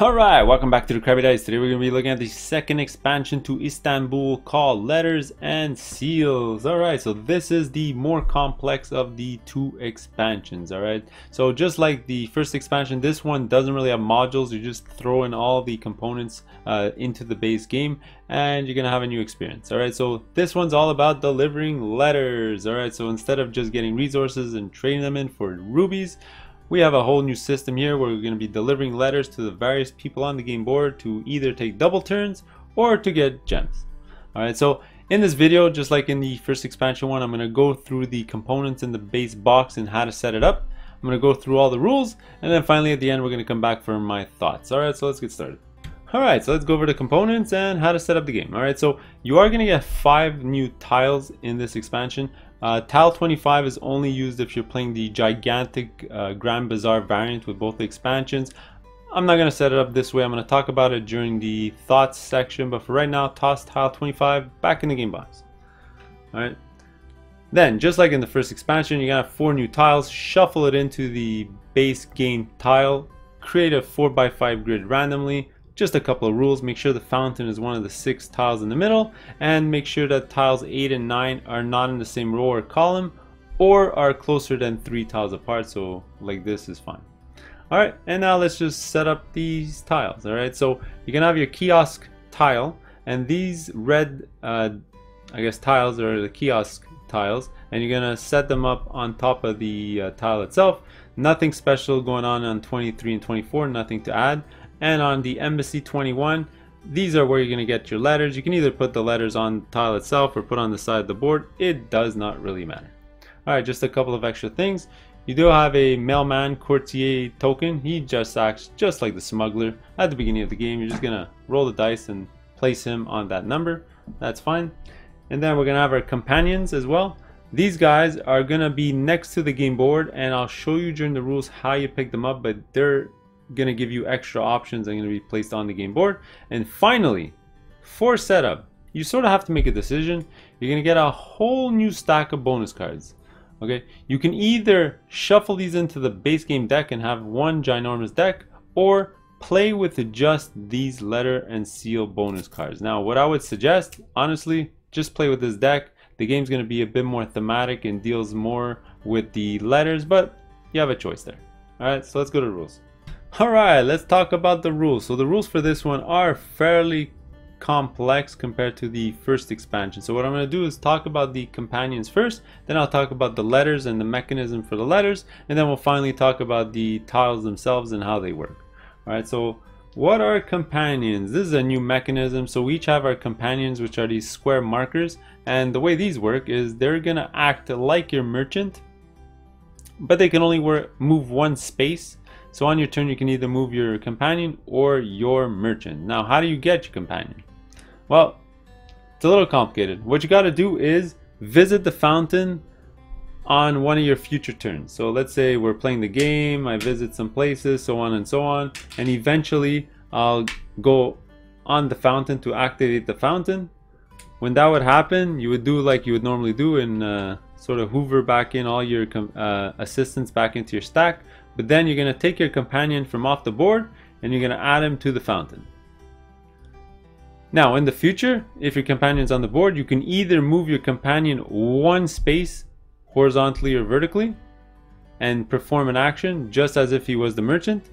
Alright, welcome back to the Crabby Dice. Today we're going to be looking at the second expansion to Istanbul called Letters and Seals. Alright, so this is the more complex of the two expansions, alright? So just like the first expansion, this one doesn't really have modules. You just throw in all the components uh, into the base game and you're going to have a new experience, alright? So this one's all about delivering letters, alright? So instead of just getting resources and trading them in for rubies, we have a whole new system here where we're going to be delivering letters to the various people on the game board to either take double turns or to get gems. Alright, so in this video, just like in the first expansion one, I'm going to go through the components in the base box and how to set it up. I'm going to go through all the rules and then finally at the end we're going to come back for my thoughts. Alright, so let's get started. Alright, so let's go over the components and how to set up the game. Alright, so you are going to get five new tiles in this expansion. Uh, Tile 25 is only used if you're playing the gigantic uh, Grand Bazaar variant with both the expansions. I'm not going to set it up this way. I'm going to talk about it during the thoughts section. But for right now, toss Tile 25 back in the game box. Alright. Then, just like in the first expansion, you're going to have four new tiles. Shuffle it into the base game tile. Create a 4x5 grid randomly. Just a couple of rules, make sure the fountain is one of the six tiles in the middle and make sure that tiles 8 and 9 are not in the same row or column or are closer than 3 tiles apart so like this is fine. Alright and now let's just set up these tiles alright so you can have your kiosk tile and these red uh, I guess tiles are the kiosk tiles and you're gonna set them up on top of the uh, tile itself. Nothing special going on on 23 and 24 nothing to add and on the Embassy 21, these are where you're going to get your letters. You can either put the letters on the tile itself or put on the side of the board. It does not really matter. Alright, just a couple of extra things. You do have a mailman courtier token. He just acts just like the smuggler. At the beginning of the game, you're just to roll the dice and place him on that number. That's fine. And then we're to have our companions as well. These guys are to be next to the game board and I'll show you during the rules how you pick them up, but they're going to give you extra options that are going to be placed on the game board. And finally, for setup, you sort of have to make a decision. You're going to get a whole new stack of bonus cards. Okay, you can either shuffle these into the base game deck and have one ginormous deck, or play with just these letter and seal bonus cards. Now, what I would suggest, honestly, just play with this deck. The game's going to be a bit more thematic and deals more with the letters, but you have a choice there. Alright, so let's go to the rules. Alright, let's talk about the rules. So the rules for this one are fairly complex compared to the first expansion. So what I'm going to do is talk about the companions first, then I'll talk about the letters and the mechanism for the letters, and then we'll finally talk about the tiles themselves and how they work. Alright, so what are companions? This is a new mechanism. So we each have our companions, which are these square markers. And the way these work is they're going to act like your merchant, but they can only move one space so on your turn, you can either move your companion or your merchant. Now, how do you get your companion? Well, it's a little complicated. What you got to do is visit the fountain on one of your future turns. So let's say we're playing the game, I visit some places, so on and so on, and eventually I'll go on the fountain to activate the fountain. When that would happen, you would do like you would normally do and uh, sort of hoover back in all your uh, assistants back into your stack. But then you're going to take your companion from off the board and you're going to add him to the fountain. Now in the future, if your companion's on the board, you can either move your companion one space horizontally or vertically and perform an action just as if he was the merchant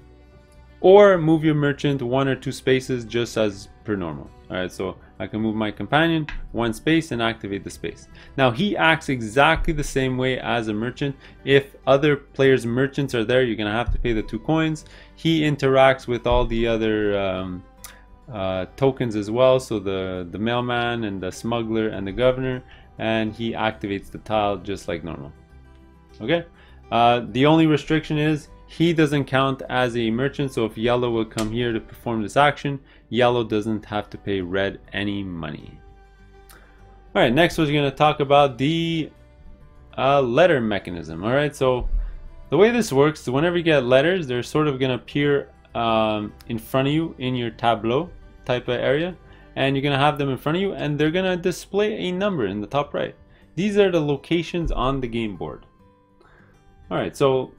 or move your merchant one or two spaces just as per normal. Alright, so I can move my companion one space and activate the space. Now he acts exactly the same way as a merchant. If other players' merchants are there, you're gonna have to pay the two coins. He interacts with all the other um, uh, tokens as well, so the, the mailman and the smuggler and the governor, and he activates the tile just like normal. Okay, uh, the only restriction is he doesn't count as a merchant, so if yellow will come here to perform this action, yellow doesn't have to pay red any money. Alright, next we're going to talk about the uh, letter mechanism. Alright, so the way this works, whenever you get letters, they're sort of going to appear um, in front of you in your tableau type of area. And you're going to have them in front of you and they're going to display a number in the top right. These are the locations on the game board. Alright, so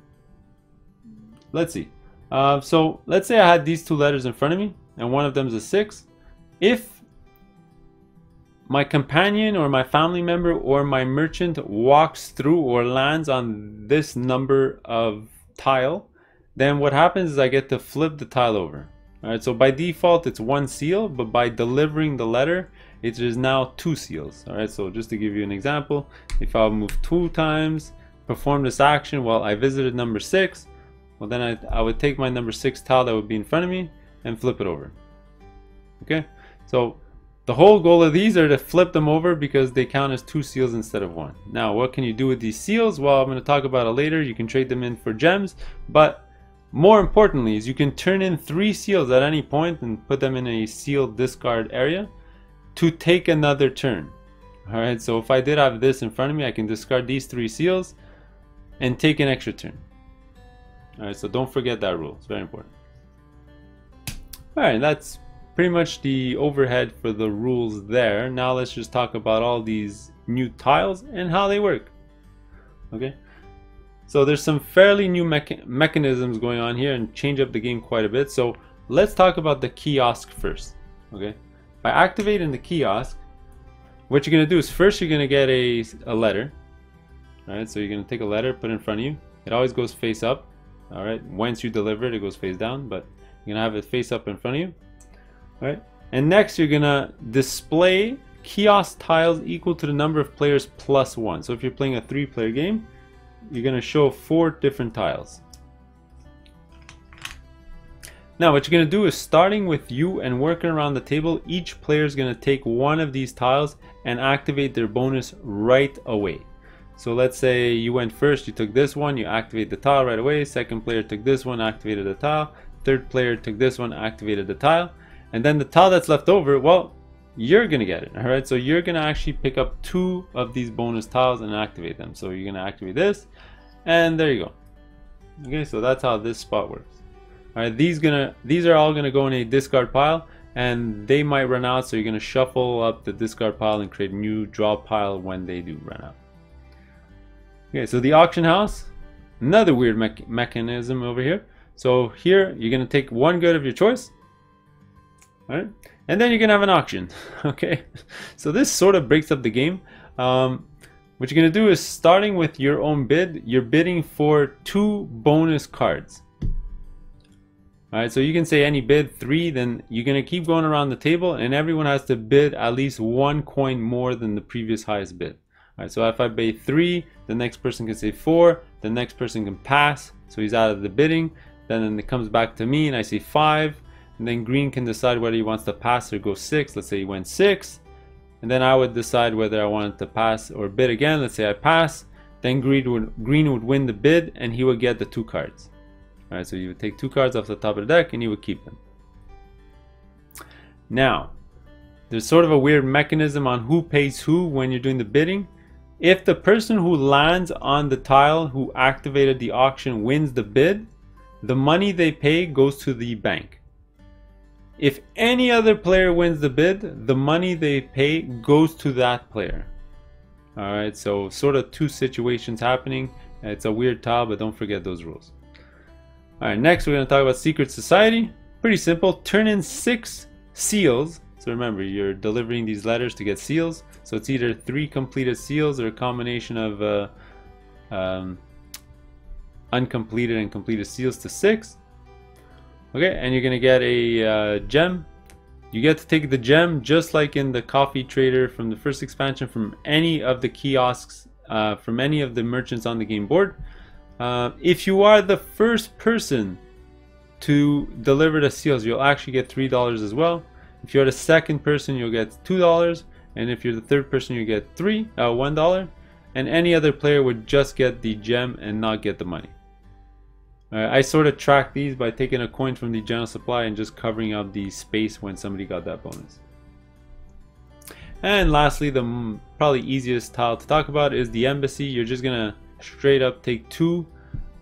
let's see. Uh, so let's say I had these two letters in front of me and one of them is a 6. If my companion or my family member or my merchant walks through or lands on this number of tile, then what happens is I get to flip the tile over. Alright, so by default it's one seal, but by delivering the letter, it is now two seals. Alright, so just to give you an example, if I move two times, perform this action while I visited number six, well then I, I would take my number six tile that would be in front of me and flip it over. Okay, so the whole goal of these are to flip them over because they count as two seals instead of one. Now, what can you do with these seals? Well, I'm going to talk about it later. You can trade them in for gems, but more importantly is you can turn in three seals at any point and put them in a sealed discard area to take another turn. Alright, so if I did have this in front of me, I can discard these three seals and take an extra turn. Alright, so don't forget that rule. It's very important. Alright, that's pretty much the overhead for the rules there. Now let's just talk about all these new tiles and how they work. Okay. So there's some fairly new mecha mechanisms going on here and change up the game quite a bit. So let's talk about the kiosk first. Okay. By activating the kiosk, what you're going to do is first you're going to get a, a letter. Alright, so you're going to take a letter, put it in front of you. It always goes face up. Alright, once you deliver it, it goes face down, but you're to have it face up in front of you. Alright, and next you're to display kiosk tiles equal to the number of players plus one. So if you're playing a three player game, you're to show four different tiles. Now what you're to do is starting with you and working around the table, each player is to take one of these tiles and activate their bonus right away. So let's say you went first, you took this one, you activate the tile right away. Second player took this one, activated the tile. Third player took this one, activated the tile. And then the tile that's left over, well, you're gonna get it all right so you're gonna actually pick up two of these bonus tiles and activate them so you're gonna activate this and there you go okay so that's how this spot works all right these gonna these are all gonna go in a discard pile and they might run out so you're gonna shuffle up the discard pile and create a new draw pile when they do run out okay so the auction house another weird me mechanism over here. So here you're gonna take one good of your choice all right? And then you're gonna have an auction okay? So this sort of breaks up the game. Um, what you're gonna do is starting with your own bid you're bidding for two bonus cards. Alright, so you can say any bid three, then you're gonna keep going around the table and everyone has to bid at least one coin more than the previous highest bid. So if I bid three, the next person can say four, the next person can pass, so he's out of the bidding, then it comes back to me and I say five, and then green can decide whether he wants to pass or go six. Let's say he went six. And then I would decide whether I wanted to pass or bid again. Let's say I pass. Then green would, green would win the bid and he would get the two cards. Alright, so you would take two cards off the top of the deck and you would keep them. Now, there's sort of a weird mechanism on who pays who when you're doing the bidding. If the person who lands on the tile who activated the auction wins the bid, the money they pay goes to the bank. If any other player wins the bid, the money they pay goes to that player. Alright, so sort of two situations happening. It's a weird tile, but don't forget those rules. Alright, next we're going to talk about Secret Society. Pretty simple. Turn in six seals. So remember, you're delivering these letters to get seals. So it's either three completed seals or a combination of uh, um, uncompleted and completed seals to six. Okay, and you're gonna get a uh, gem. You get to take the gem just like in the coffee trader from the first expansion from any of the kiosks, uh, from any of the merchants on the game board. Uh, if you are the first person to deliver the seals, you'll actually get $3 as well. If you're the second person, you'll get $2. And if you're the third person, you get three, uh, $1. And any other player would just get the gem and not get the money. I sort of track these by taking a coin from the general supply and just covering up the space when somebody got that bonus. And lastly, the probably easiest tile to talk about is the embassy. You're just gonna straight up take two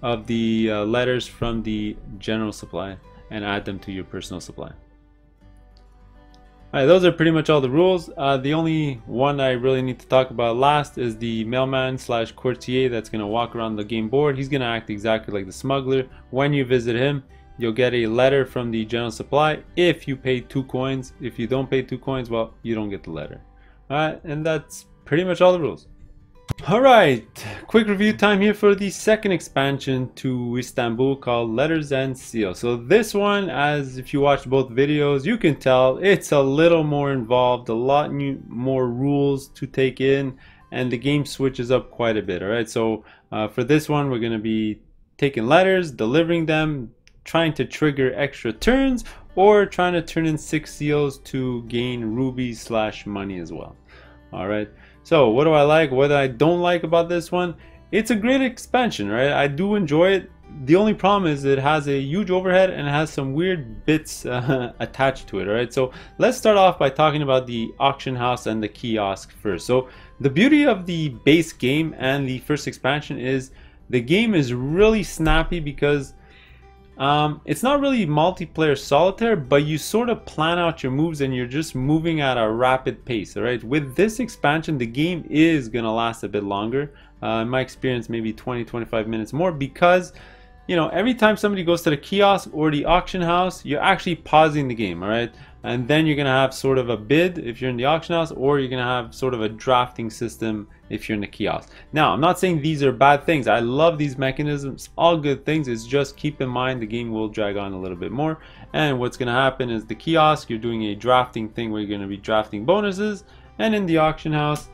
of the uh, letters from the general supply and add them to your personal supply. Alright, those are pretty much all the rules. Uh, the only one I really need to talk about last is the mailman slash courtier that's going to walk around the game board. He's going to act exactly like the smuggler. When you visit him, you'll get a letter from the general supply if you pay two coins. If you don't pay two coins, well, you don't get the letter. Alright, and that's pretty much all the rules. Alright, quick review time here for the second expansion to Istanbul called Letters and Seals. So this one, as if you watch both videos, you can tell it's a little more involved, a lot new, more rules to take in, and the game switches up quite a bit. Alright, so uh, for this one, we're going to be taking letters, delivering them, trying to trigger extra turns, or trying to turn in six seals to gain rubies slash money as well. Alright, so what do I like? What I don't like about this one? It's a great expansion, right? I do enjoy it. The only problem is it has a huge overhead and has some weird bits uh, attached to it, alright? So let's start off by talking about the auction house and the kiosk first. So the beauty of the base game and the first expansion is the game is really snappy because um, it's not really multiplayer solitaire, but you sort of plan out your moves and you're just moving at a rapid pace, alright? With this expansion, the game is going to last a bit longer. Uh, in my experience, maybe 20-25 minutes more because you know, every time somebody goes to the kiosk or the auction house, you're actually pausing the game, all right? And then you're gonna have sort of a bid if you're in the auction house, or you're gonna have sort of a drafting system if you're in the kiosk. Now, I'm not saying these are bad things. I love these mechanisms, all good things. It's just keep in mind the game will drag on a little bit more. And what's gonna happen is the kiosk, you're doing a drafting thing where you're gonna be drafting bonuses, and in the auction house,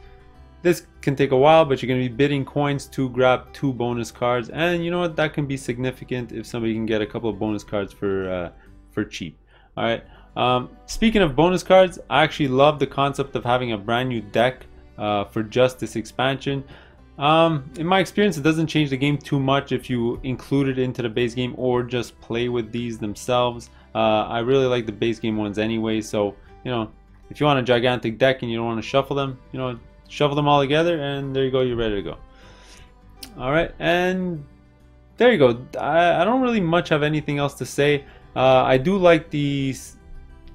this can take a while, but you're going to be bidding coins to grab two bonus cards, and you know what? That can be significant if somebody can get a couple of bonus cards for uh, for cheap. All right. Um, speaking of bonus cards, I actually love the concept of having a brand new deck uh, for just this expansion. Um, in my experience, it doesn't change the game too much if you include it into the base game or just play with these themselves. Uh, I really like the base game ones anyway, so you know, if you want a gigantic deck and you don't want to shuffle them, you know, shuffle them all together and there you go, you're ready to go. Alright, and there you go. I, I, don't really much have anything else to say. Uh, I do like the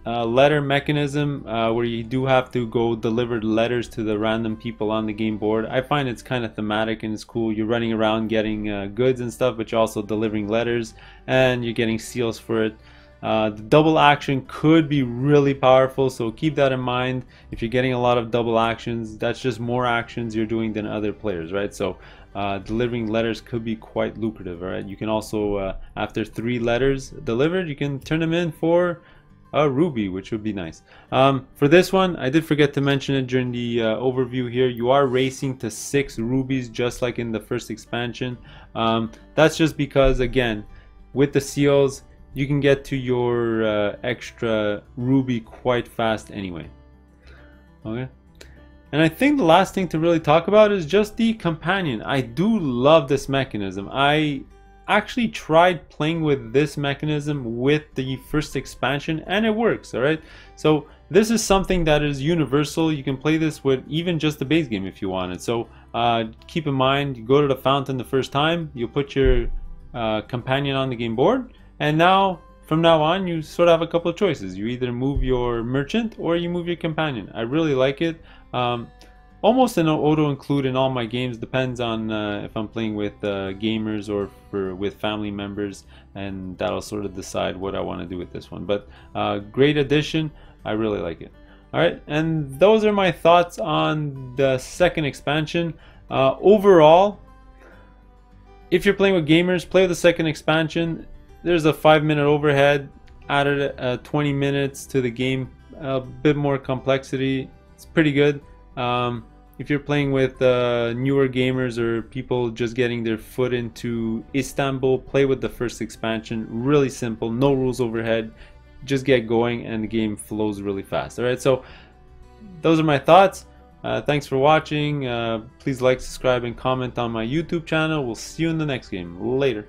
uh, letter mechanism uh, where you do have to go deliver letters to the random people on the game board. I find it's kind of thematic and it's cool. You're running around getting uh, goods and stuff, but you're also delivering letters and you're getting seals for it. Uh, the double action could be really powerful, so keep that in mind. If you're getting a lot of double actions, that's just more actions you're doing than other players, right? So uh, delivering letters could be quite lucrative, right? You can also, uh, after three letters delivered, you can turn them in for a ruby, which would be nice. Um, for this one, I did forget to mention it during the uh, overview here. You are racing to six rubies, just like in the first expansion. Um, that's just because, again, with the seals, you can get to your uh, extra ruby quite fast anyway. Okay. And I think the last thing to really talk about is just the companion. I do love this mechanism. I actually tried playing with this mechanism with the first expansion and it works, alright? So this is something that is universal. You can play this with even just the base game if you wanted. So uh, keep in mind, you go to the fountain the first time, you put your uh, companion on the game board, and now, from now on, you sort of have a couple of choices. You either move your merchant or you move your companion. I really like it. Um, almost an auto include in all my games. Depends on uh, if I'm playing with uh, gamers or for with family members and that'll sort of decide what I want to do with this one. But uh, great addition. I really like it. Alright and those are my thoughts on the second expansion. Uh, overall if you're playing with gamers play the second expansion. There's a five minute overhead added uh, 20 minutes to the game. A bit more complexity. It's pretty good um, if you're playing with uh, newer gamers or people just getting their foot into Istanbul play with the first expansion. Really simple no rules overhead. Just get going and the game flows really fast all right? So those are my thoughts. Uh, thanks for watching. Uh, please like subscribe and comment on my youtube channel. We'll see you in the next game. Later